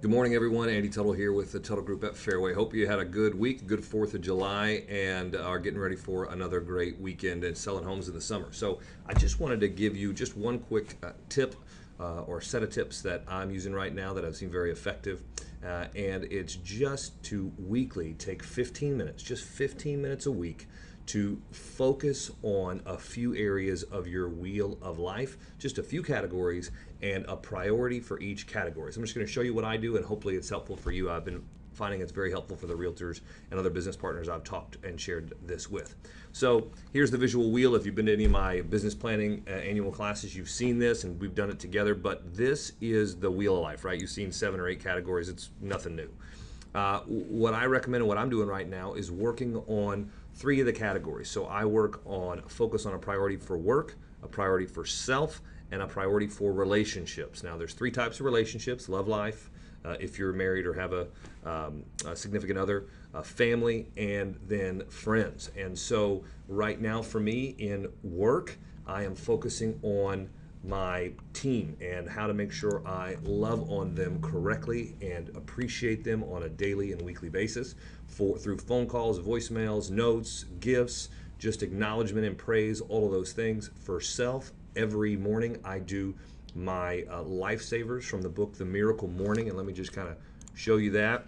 Good morning, everyone. Andy Tuttle here with the Tuttle Group at Fairway. Hope you had a good week, good 4th of July, and are getting ready for another great weekend and selling homes in the summer. So, I just wanted to give you just one quick uh, tip uh, or set of tips that I'm using right now that I've seen very effective. Uh, and it's just to weekly take 15 minutes, just 15 minutes a week to focus on a few areas of your wheel of life, just a few categories, and a priority for each category. So I'm just going to show you what I do, and hopefully it's helpful for you. I've been finding it's very helpful for the realtors and other business partners I've talked and shared this with. So here's the visual wheel. If you've been to any of my business planning uh, annual classes, you've seen this and we've done it together, but this is the wheel of life, right? You've seen seven or eight categories. It's nothing new. Uh, what I recommend and what I'm doing right now is working on three of the categories. So I work on focus on a priority for work, a priority for self, and a priority for relationships. Now, there's three types of relationships: love life, uh, if you're married or have a, um, a significant other, a family, and then friends. And so, right now, for me in work, I am focusing on my team and how to make sure I love on them correctly and appreciate them on a daily and weekly basis for through phone calls, voicemails, notes, gifts, just acknowledgement and praise, all of those things. For self, every morning I do my uh, lifesavers from the book The Miracle Morning, and let me just kind of show you that.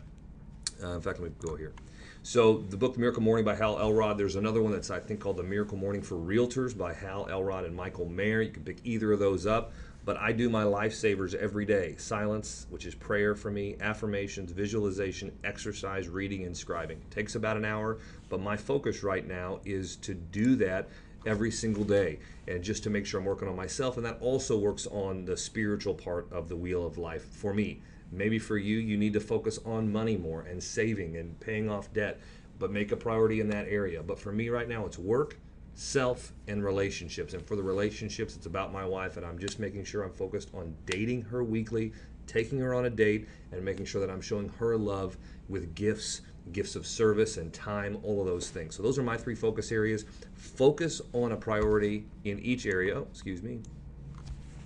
Uh, in fact, let me go here. So the book Miracle Morning by Hal Elrod. There's another one that's I think called The Miracle Morning for Realtors by Hal Elrod and Michael Maher. You can pick either of those up. But I do my lifesavers every day. Silence, which is prayer for me, affirmations, visualization, exercise, reading, and scribing. It takes about an hour, but my focus right now is to do that every single day and just to make sure I'm working on myself and that also works on the spiritual part of the wheel of life for me. Maybe for you you need to focus on money more and saving and paying off debt but make a priority in that area. But for me right now it's work self and relationships. And for the relationships it's about my wife and I'm just making sure I'm focused on dating her weekly taking her on a date and making sure that I'm showing her love with gifts gifts of service and time, all of those things. So those are my three focus areas. Focus on a priority in each area. Oh, excuse me.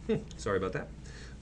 Hmm, sorry about that.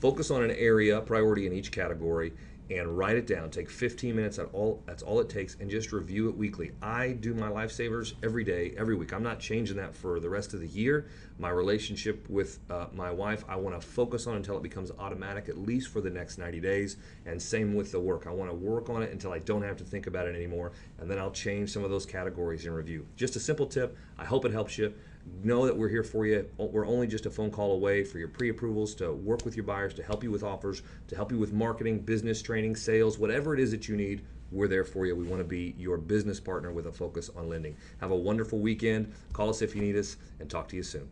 Focus on an area, priority in each category, and write it down. Take 15 minutes. At all, that's all it takes, and just review it weekly. I do my lifesavers every day, every week. I'm not changing that for the rest of the year. My relationship with uh, my wife, I want to focus on until it becomes automatic, at least for the next 90 days. And same with the work. I want to work on it until I don't have to think about it anymore, and then I'll change some of those categories in review. Just a simple tip. I hope it helps you know that we're here for you. We're only just a phone call away for your pre approvals to work with your buyers, to help you with offers, to help you with marketing, business training, sales, whatever it is that you need. We're there for you. We want to be your business partner with a focus on lending. Have a wonderful weekend. Call us if you need us, and talk to you soon.